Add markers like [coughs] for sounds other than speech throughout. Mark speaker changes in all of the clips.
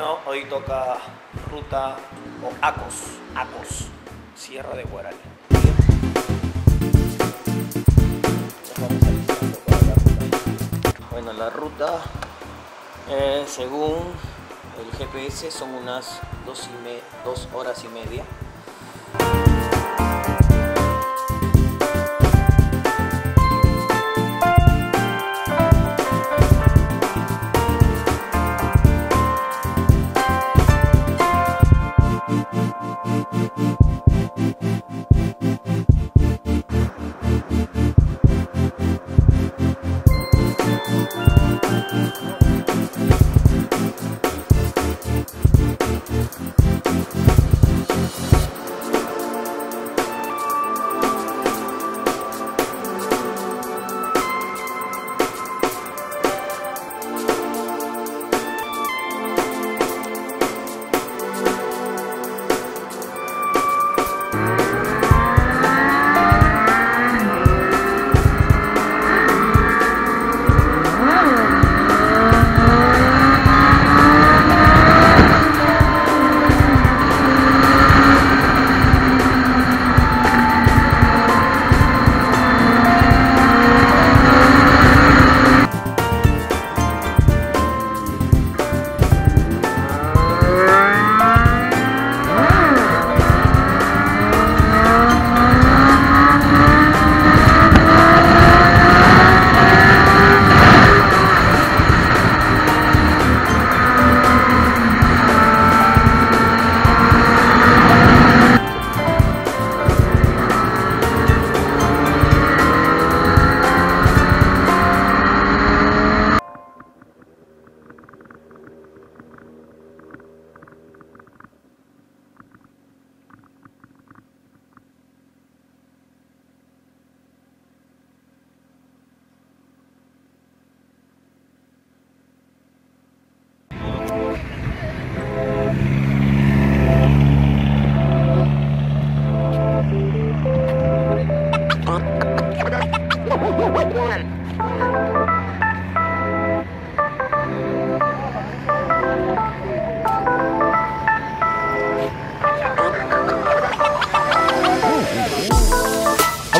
Speaker 1: No, hoy toca ruta o Acos, Acos, Sierra de Guaral. Bueno, la ruta, eh, según el GPS, son unas dos, horas y media.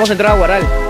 Speaker 1: Vamos a entrar a Guaral.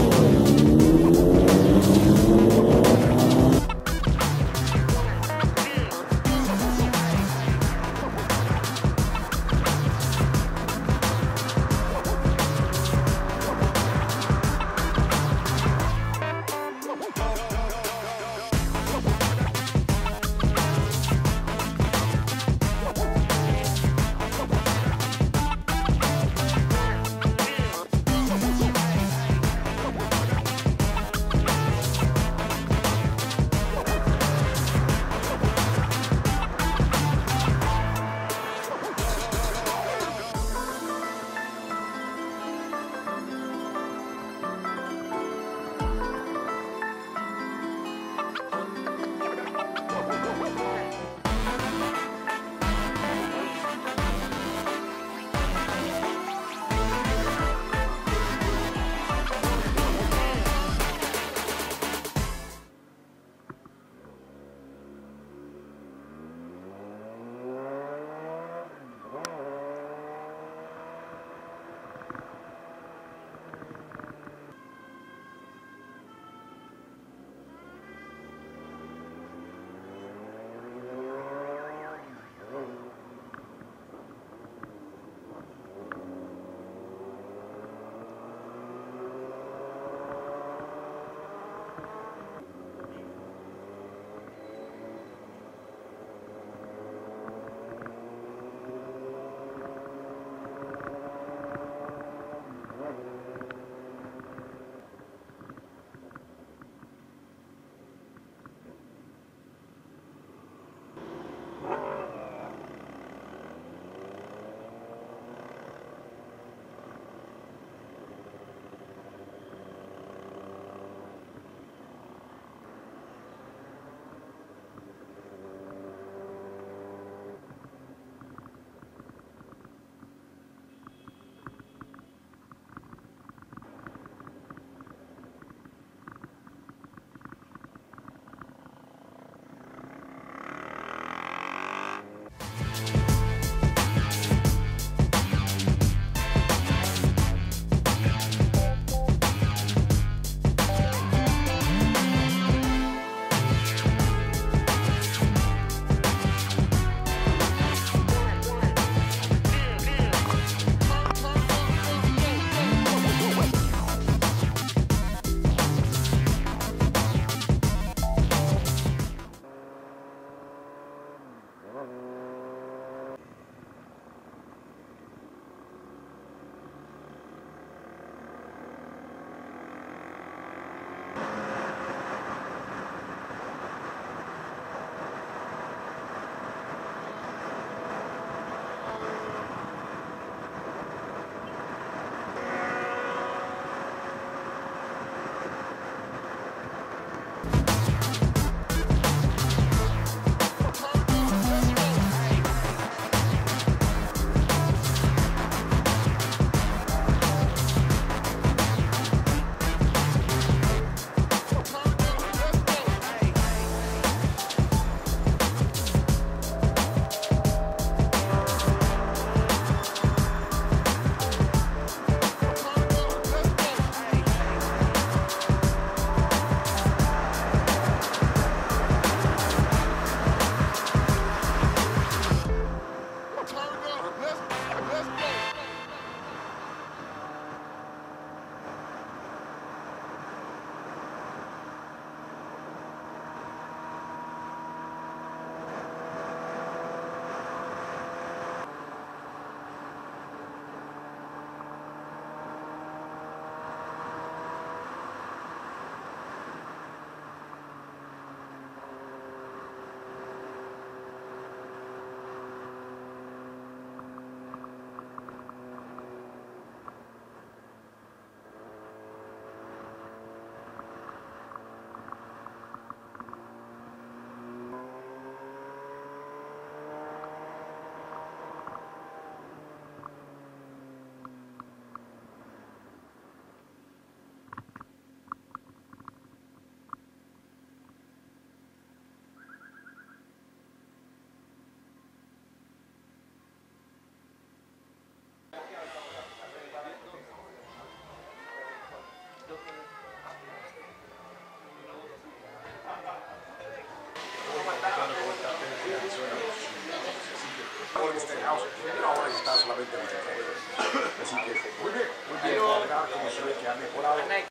Speaker 2: caos, pero ahora ya está solamente en [coughs] Así que muy bien, muy bien, como se ve que ha mejorado